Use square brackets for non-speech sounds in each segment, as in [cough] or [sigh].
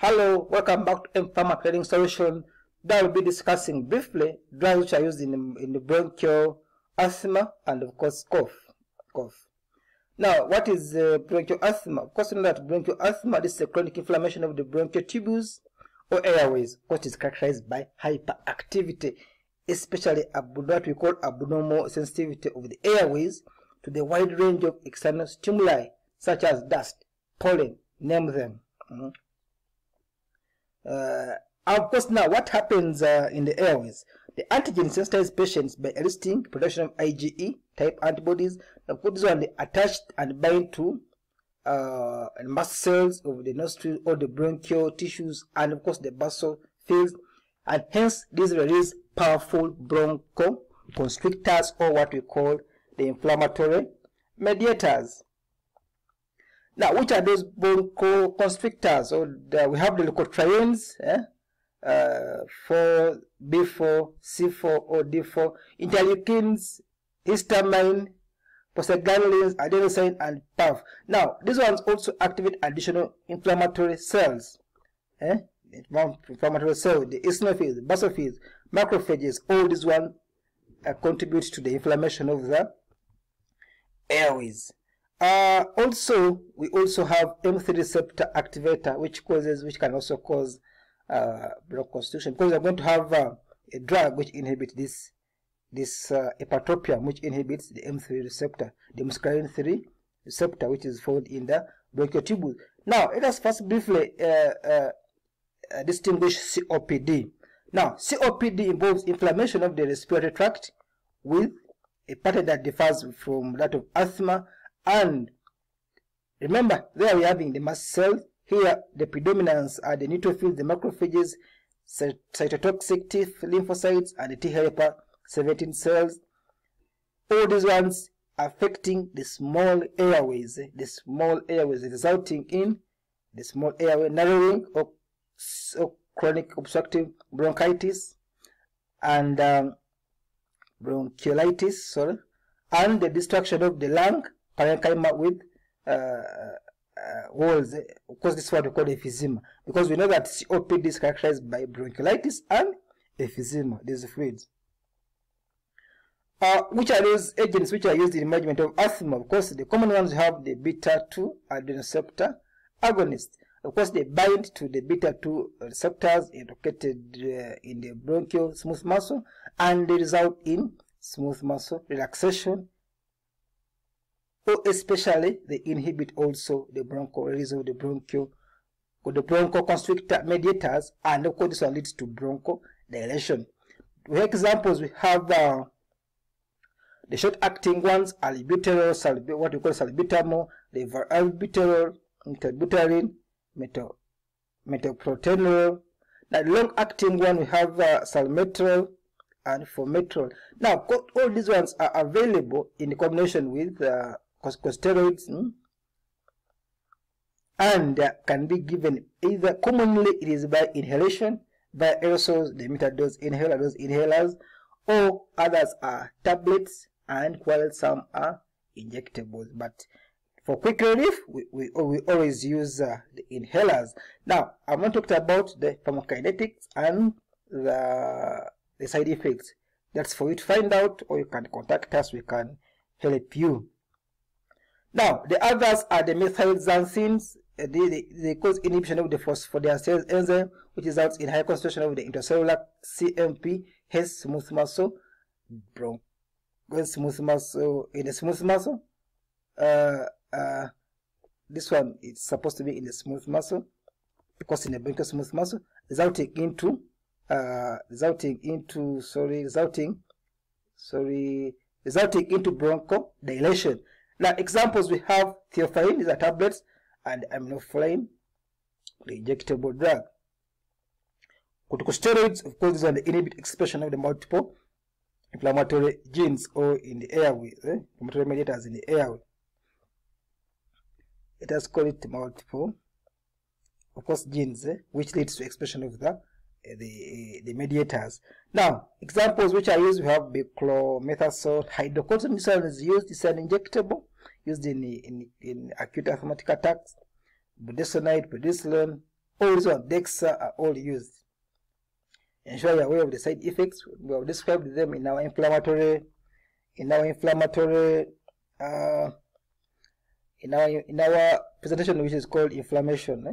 Hello, welcome back to M Pharma Training Solution. That will be discussing briefly drugs which are used in, in the bronchial asthma and of course cough. cough. Now, what is uh, bronchial asthma? Of course, you know that bronchial asthma is a chronic inflammation of the bronchial tubules or airways, which is characterized by hyperactivity, especially what we call abnormal sensitivity of the airways to the wide range of external stimuli such as dust, pollen, name them. Mm -hmm. Uh, of course, now what happens uh, in the airways? The antigen sensitizes patients by eliciting production of IgE type antibodies. Of course, this one they attached and bind to uh, mast cells of the nostril or the bronchial tissues and of course the basophils and hence these release powerful bronchoconstrictors or what we call the inflammatory mediators. Now, which are those bronchoconstrictors? So the, we have the leukotrienes, eh? uh, 4, B4, C4, or D4, interleukins, histamine, prostaglandins, adenosine, and PAF. Now, these ones also activate additional inflammatory cells. Eh? Inflammatory cells, the eosinophils, basophils, macrophages, all these ones uh, contribute to the inflammation of the airways. Uh, also, we also have M3 receptor activator, which causes, which can also cause uh, bronchoconstriction, because we're going to have uh, a drug which inhibits this this uh, which inhibits the M3 receptor, the muscarine 3 receptor, which is found in the bronchial tubule. Now, let us first briefly uh, uh distinguish COPD. Now, COPD involves inflammation of the respiratory tract with a pattern that differs from that of asthma and remember there we are having the mast cells here the predominance are the neutrophils the macrophages cytotoxic T lymphocytes and the T helper 17 cells. All these ones affecting the small airways the small airways resulting in the small airway narrowing or, or chronic obstructive bronchitis and um, bronchiolitis sorry and the destruction of the lung parenchyma with uh, uh, walls of course this is what we call emphysema. Because we know that COPD is characterized by bronchiolitis and emphysema these fluids. Uh, which are those agents which are used in the management of asthma? Of course the common ones have the beta 2 adrenoceptor agonist of course they bind to the beta 2 receptors located uh, in the bronchial smooth muscle and they result in smooth muscle relaxation or especially they inhibit also the broncho release of the bronchial the bronchoconstrictor mediators and of course this one leads to bronchodilation. Have examples we have uh, the short acting ones albuterol, salb what we call salbutamol, the albuterol, interbutyrin, metal, metoprolol. Now the long acting one we have uh, salmeterol, and formoterol. Now, all these ones are available in combination with uh, corticosteroids hmm? and uh, can be given either commonly it is by inhalation, by aerosols, the metered dose inhaler, those inhalers, or others are tablets, and while some are injectables. But for quick relief, we, we, we always use uh, the inhalers. Now, I'm going to talk about the pharmacokinetics and the the side effects. That's for you to find out or you can contact us, we can help you. Now, the others are the methylxanthines. Uh, they, they, they cause inhibition of the phosphodiesterase enzyme, which results in high concentration of the intracellular cAMP, hence smooth muscle, bronch, smooth muscle, in the smooth muscle. Uh, uh, this one is supposed to be in the smooth muscle, because in the bronchial smooth muscle, resulting into uh, resulting into sorry resulting sorry resulting into bronchodilation. Now examples we have theophylline, these are tablets, and aminophylline, the injectable drug. Corticosteroids, of course, these are the inhibit expression of the multiple inflammatory genes or in the airway, eh? inflammatory mediators in the airway. Let us call it multiple, of course, genes, eh? which leads to expression of the the, the mediators. Now, examples which are used, we have beclomethasone, hydrocortisone is used, it's an injectable, used in, in, in acute asthmatic attacks, budesonide, these ones, DEXA, are all used. Ensure you're aware of the side effects. We have described them in our inflammatory, in our inflammatory, uh, in our in our presentation, which is called inflammation. Eh?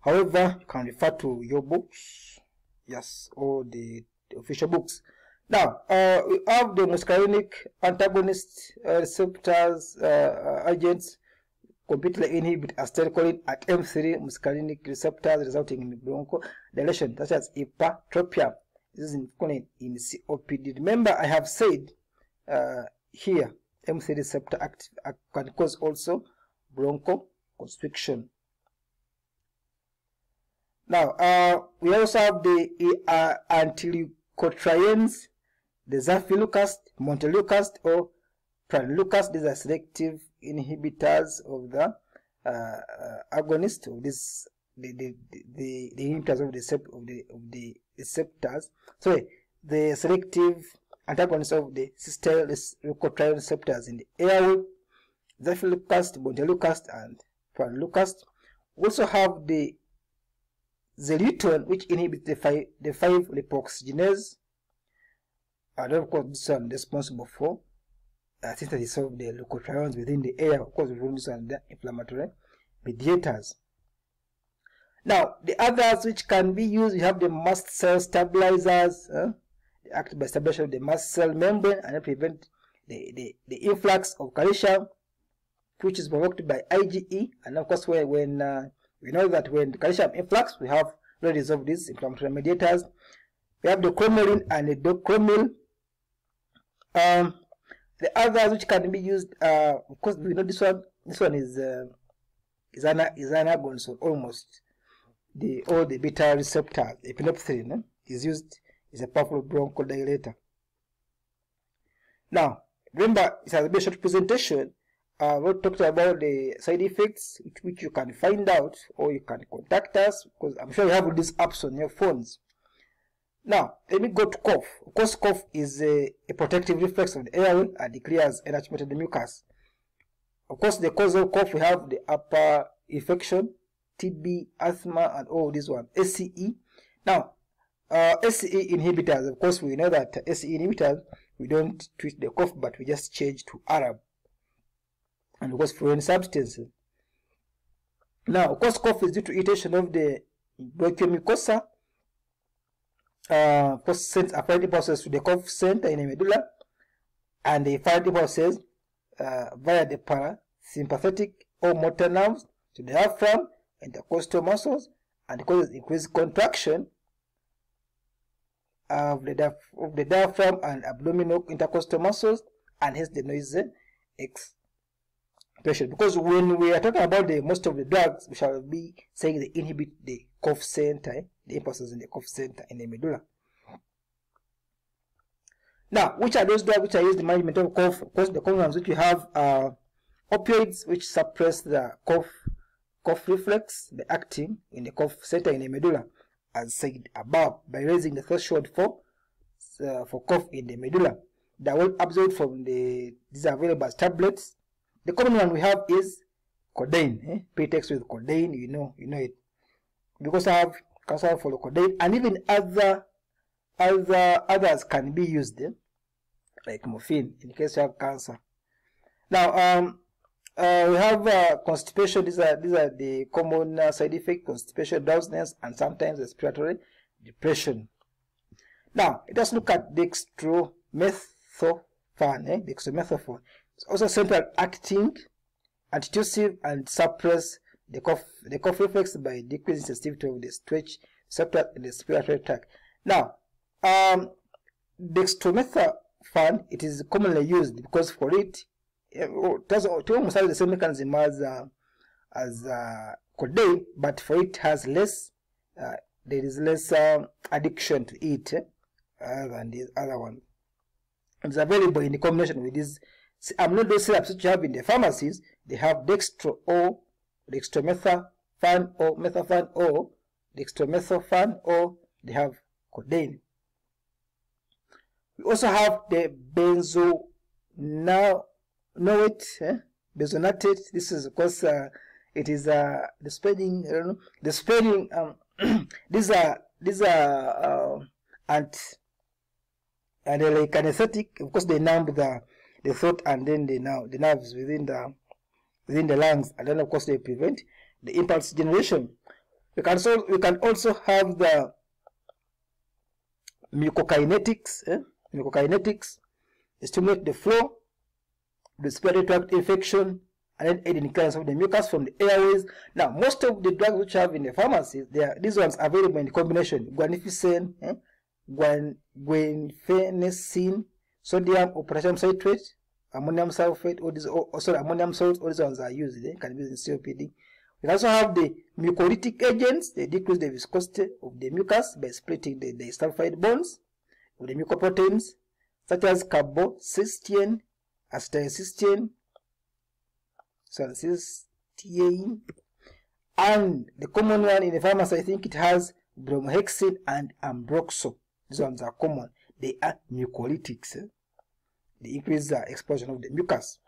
However, you can refer to your books, yes, or the, the official books. Now, uh, we have the muscarinic antagonist uh, receptors uh, agents completely inhibit acetylcholine at M3 muscarinic receptors resulting in bronchodilation such as ipratropium. This is in, in COPD. Remember, I have said uh, here M3 receptor active uh, can cause also bronchoconstriction. Now, uh, we also have the uh, antileukotrienes the zafirlukast, montelukast, or pranlukast, these are selective inhibitors of the uh, uh, agonist of this the the, the, the inhibitors of the of the of the receptors. Sorry, the selective antagonists of the cysteine receptors in the airway, zafirlukast, montelukast, and pranlukast. Also have the zileuton, which inhibits the five the five lipoxygenase and of course this one responsible for uh, synthesis of the leukotrienes within the air of course this one the inflammatory mediators. Now the others which can be used we have the mast cell stabilizers uh, they act by stabilization of the mast cell membrane and prevent the, the, the influx of calcium which is provoked by IgE and of course when, when uh, we know that when the calcium influx we have release of these inflammatory mediators we have the cromolyn and the docromyl um, the others which can be used, uh, of course, we know this one. This one is uh, is an is an agon, so almost the all the beta receptor epinephrine is used is a powerful bronchodilator. Now, remember, it has been a short presentation. Uh, we talked about the side effects, which, you can find out, or you can contact us because I'm sure you have these apps on your phones. Now, let me go to cough. Of course, cough is a, a protective reflex of the airway and it clears enlargement mucus. Of course, the cause of cough, we have the upper infection, TB, asthma, and all these ones. ACE. Now, uh, ACE inhibitors, of course, we know that ACE inhibitors, we don't treat the cough, but we just change to ARB. And of foreign substances. Now, of course, cough is due to irritation of the bronchomucosa uh, sends a firing process to the cough center in the medulla and the firing process uh, via the parasympathetic or motor nerves to the diaphragm and the intercostal muscles and causes increased contraction of the, of the diaphragm and abdominal intercostal muscles and hence the noise expression. Because when we are talking about the most of the drugs, we shall be saying they inhibit the cough center the impulses in the cough center in the medulla. Now, which are those drugs which are used in management of cough? Of course, the common ones which we have are opioids, which suppress the cough cough reflex, the acting in the cough center in the medulla, as said above, by raising the threshold for uh, for cough in the medulla. They are well absorbed from the these available tablets. The common one we have is codeine. Eh? Pretext with codeine, you know, you know it. Because I have cancer follicle and even other other others can be used eh? like morphine in case you have cancer now um uh, we have uh, constipation these are these are the common uh, side effects constipation drowsiness and sometimes respiratory depression now let us look at dextromethorphan eh? dextromethorphan it's also central acting antitussive and suppress the cough, the cough reflex by decreasing sensitivity of the stretch receptor in the respiratory tract. Now, um, dextromethorphan, it is commonly used because for it, it, does, it almost the same mechanism as uh, as uh, codeine, but for it has less, uh, there is less uh, addiction to it uh, than the other one. It's available in combination with these amyloid syrups which you have in the pharmacies. They have dextro or dextromethorphan or methorphan or dextromethorphan or they have codeine. We also have the benzo now benzonatate, eh? benzonatate. This is of course uh, it is uh, the spelling, I don't know, the spelling, um, [clears throat] these are, these are, uh, and, and like anesthetic, of course they numb the, the throat and then the, now, the nerves within the, within the lungs, and then of course they prevent the impulse generation. We can, so, we can also have the mucokinetics, eh? mucokinetics, stimulate the flow, respiratory tract infection, and then aid in clearance of the mucus from the airways. Now, most of the drugs which have in the pharmacies, they are, these ones available in combination. Guanifacin, eh? Guan, guanfenicin, sodium or potassium citrate, ammonium sulfate, all these, or, sorry, ammonium salts, all these ones are used, they can be used in COPD. We also have the mucolytic agents. They decrease the viscosity of the mucus by splitting the disulfide bonds of the mucoproteins, such as carbocysteine, acetylcysteine, cysteine, and the common one in the pharmacy, I think it has bromhexine and ambroxol. These ones are common. They are mucolytics. Eh? They increase the explosion of the mucus.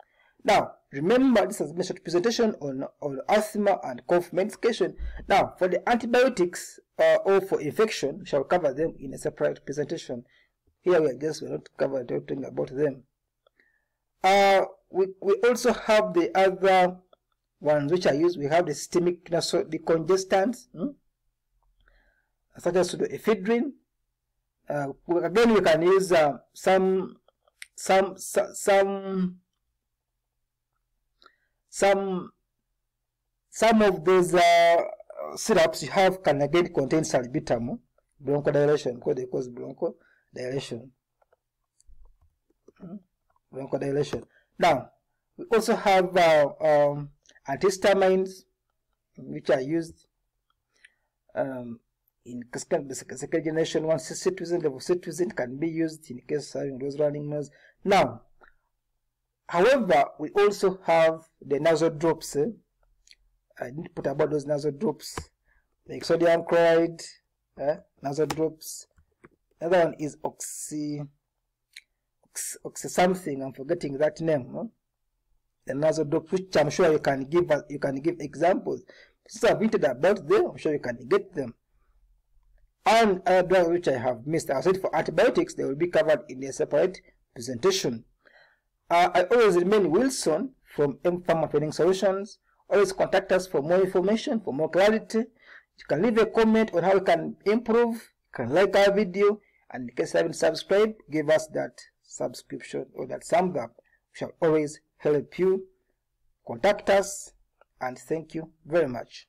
Now, remember this has been a presentation on, on asthma and cough medication. Now, for the antibiotics uh, or for infection, we shall cover them in a separate presentation. Here we are just we're not covering talking about them. Uh, we, we also have the other ones which are used. We have the systemic decongestants, hmm? such as pseudoephedrine. Uh, again, we can use uh, some some some some some of these uh, syrups you have can again contain salbutamol, bronchodilation, because they cause bronchodilation. Hmm? Bronchodilation. Now, we also have uh, um, antihistamines, which are used um, in second generation one cetirizine, levocetirizine can be used in case having those running nose. Now, However, we also have the nasal drops. Eh? I need to put about those nasal drops, like sodium chloride, eh? nasal drops. Another one is oxy, oxy, oxy something. I'm forgetting that name. Huh? The nasal drops, which I'm sure you can give us, you can give examples. Since I've hinted about them, I'm sure you can get them. And other drugs which I have missed. I said for antibiotics, they will be covered in a separate presentation. Uh, I always remain Wilson from M Pharma Training Solutions. Always contact us for more information, for more clarity. You can leave a comment on how we can improve. You can like our video. And in case you haven't subscribed, give us that subscription or that thumbs up. We shall always help you. Contact us and thank you very much.